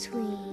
Between